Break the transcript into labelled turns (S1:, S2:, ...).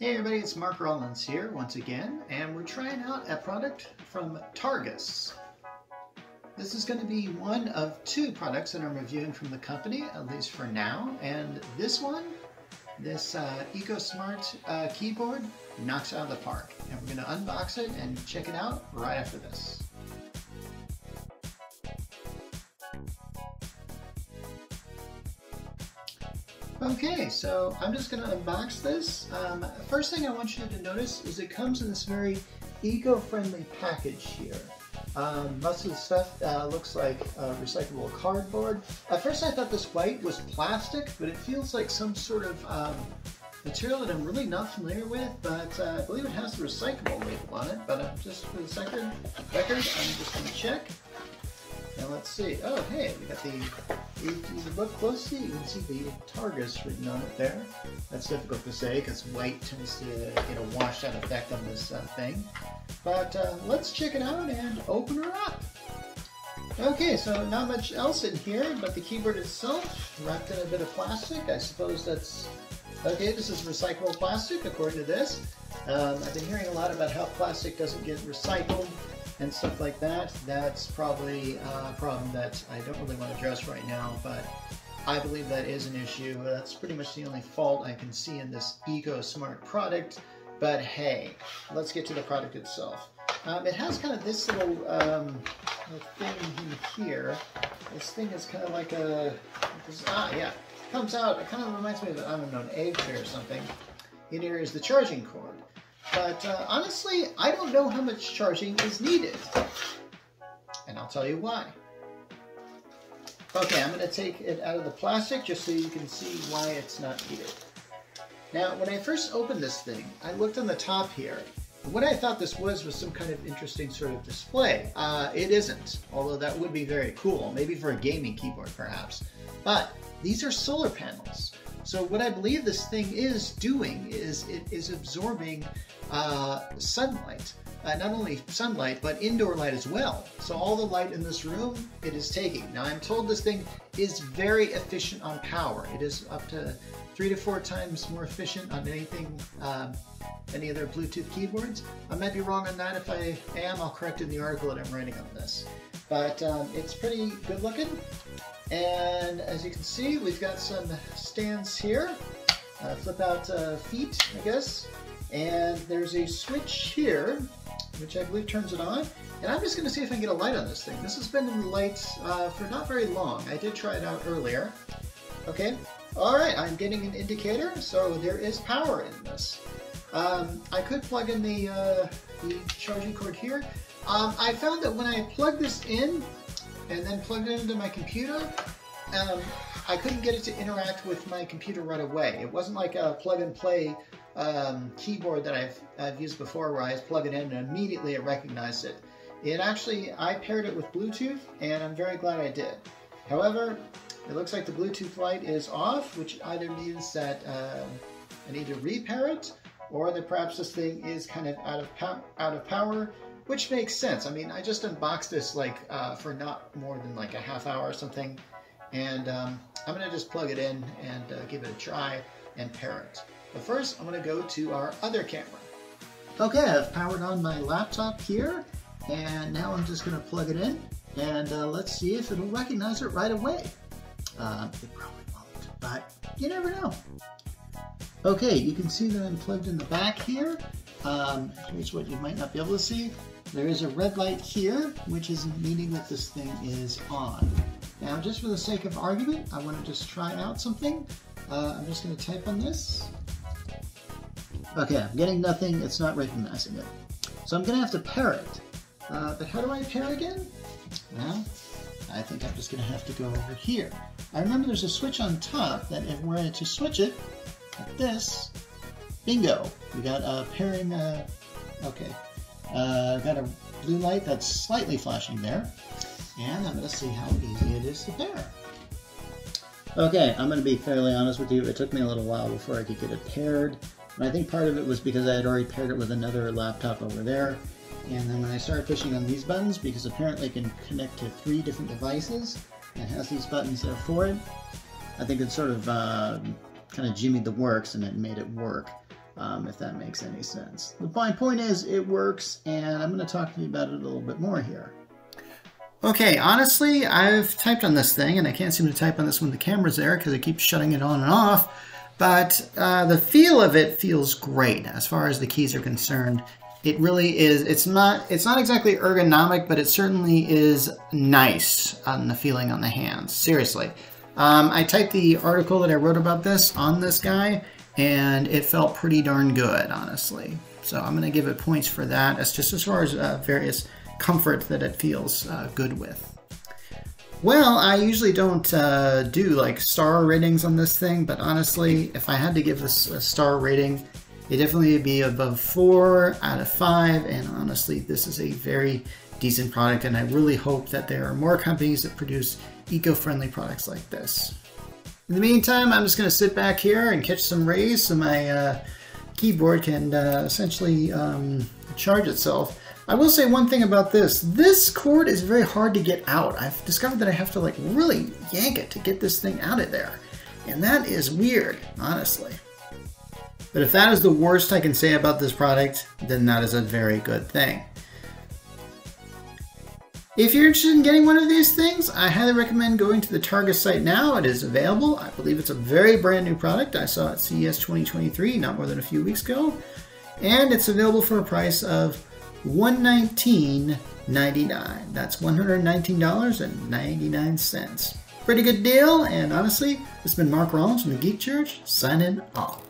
S1: Hey everybody, it's Mark Rollins here once again, and we're trying out a product from Targus. This is going to be one of two products that I'm reviewing from the company, at least for now, and this one, this uh, EcoSmart uh, keyboard, knocks out of the park. And we're going to unbox it and check it out right after this. Okay, so I'm just going to unbox this. Um, first thing I want you to notice is it comes in this very eco-friendly package here. Um, most of the stuff uh, looks like uh, recyclable cardboard. At first I thought this white was plastic, but it feels like some sort of um, material that I'm really not familiar with, but uh, I believe it has the recyclable label on it, but I'm just for the second record, I'm just to check. Now let's see. Oh, hey, we got the, if you look closely, you can see the Targus written on it there. That's difficult to say because white tends to get a washed out effect on this uh, thing. But uh, let's check it out and open her up. Okay, so not much else in here, but the keyboard itself, wrapped in a bit of plastic. I suppose that's, okay, this is recyclable plastic according to this. Um, I've been hearing a lot about how plastic doesn't get recycled and stuff like that. That's probably a problem that I don't really want to address right now, but I believe that is an issue. That's pretty much the only fault I can see in this EcoSmart product. But hey, let's get to the product itself. Um, it has kind of this little um, thing in here. This thing is kind of like a, this, ah yeah, comes out, it kind of reminds me of, I don't know, an egg or something. In here is the charging cord. But uh, honestly, I don't know how much charging is needed. And I'll tell you why. Okay, I'm going to take it out of the plastic just so you can see why it's not needed. Now, when I first opened this thing, I looked on the top here. What I thought this was was some kind of interesting sort of display. Uh, it isn't, although that would be very cool, maybe for a gaming keyboard perhaps. But these are solar panels. So what I believe this thing is doing is it is absorbing uh, sunlight. Uh, not only sunlight, but indoor light as well. So all the light in this room, it is taking. Now I'm told this thing is very efficient on power. It is up to three to four times more efficient on anything, um, any other Bluetooth keyboards. I might be wrong on that. If I am, I'll correct in the article that I'm writing on this. But um, it's pretty good looking. And as you can see, we've got some stands here. Uh, flip out uh, feet, I guess. And there's a switch here, which I believe turns it on. And I'm just going to see if I can get a light on this thing. This has been in the lights uh, for not very long. I did try it out earlier. Okay, all right, I'm getting an indicator, so there is power in this. Um, I could plug in the, uh, the charging cord here. Um, I found that when I plug this in and then plugged it into my computer, um, I couldn't get it to interact with my computer right away. It wasn't like a plug and play um, keyboard that I've, I've used before where I just plug it in and immediately it recognized it. It actually, I paired it with Bluetooth and I'm very glad I did. However, it looks like the Bluetooth light is off, which either means that um, I need to repair it or that perhaps this thing is kind of out of, out of power, which makes sense. I mean, I just unboxed this like uh, for not more than like a half hour or something, and um, I'm gonna just plug it in and uh, give it a try and pair it. But first, I'm to go to our other camera. Okay, I've powered on my laptop here, and now I'm just going to plug it in, and uh, let's see if it'll recognize it right away. Uh, it probably won't, but you never know. Okay, you can see that I'm plugged in the back here. Um, here's what you might not be able to see. There is a red light here, which is meaning that this thing is on. Now, just for the sake of argument, I want to just try out something. Uh, I'm just going to type on this. Okay, I'm getting nothing. It's not recognizing it. So I'm going to have to pair it. Uh, but how do I pair again? Well, I think I'm just going to have to go over here. I remember there's a switch on top that if we're to switch it, like this, bingo, we got a pairing, uh, okay, uh, I've got a blue light that's slightly flashing there, and I'm going to see how easy it is to pair. Okay, I'm going to be fairly honest with you, it took me a little while before I could get it paired. And I think part of it was because I had already paired it with another laptop over there. And then when I started pushing on these buttons, because apparently it can connect to three different devices and has these buttons there for it, I think it sort of uh, kind of jimmied the works and it made it work. Um, if that makes any sense. The my point is, it works, and I'm going to talk to you about it a little bit more here. Okay, honestly, I've typed on this thing, and I can't seem to type on this when the camera's there because it keeps shutting it on and off. But uh, the feel of it feels great as far as the keys are concerned. It really is. It's not. It's not exactly ergonomic, but it certainly is nice on the feeling on the hands. Seriously, um, I typed the article that I wrote about this on this guy, and it felt pretty darn good, honestly. So I'm going to give it points for that. As just as far as uh, various comfort that it feels uh, good with. Well, I usually don't uh, do like star ratings on this thing, but honestly, if I had to give this a star rating, it definitely would be above four out of five. And honestly, this is a very decent product, and I really hope that there are more companies that produce eco-friendly products like this. In the meantime, I'm just going to sit back here and catch some rays so my uh, keyboard can uh, essentially um, charge itself. I will say one thing about this. This cord is very hard to get out. I've discovered that I have to like really yank it to get this thing out of there. And that is weird, honestly. But if that is the worst I can say about this product, then that is a very good thing. If you're interested in getting one of these things, I highly recommend going to the Targus site now. It is available. I believe it's a very brand new product. I saw it at CES 2023 not more than a few weeks ago. And it's available for a price of $119.99. That's $119.99. Pretty good deal, and honestly, has been Mark Rollins from the Geek Church, signing off.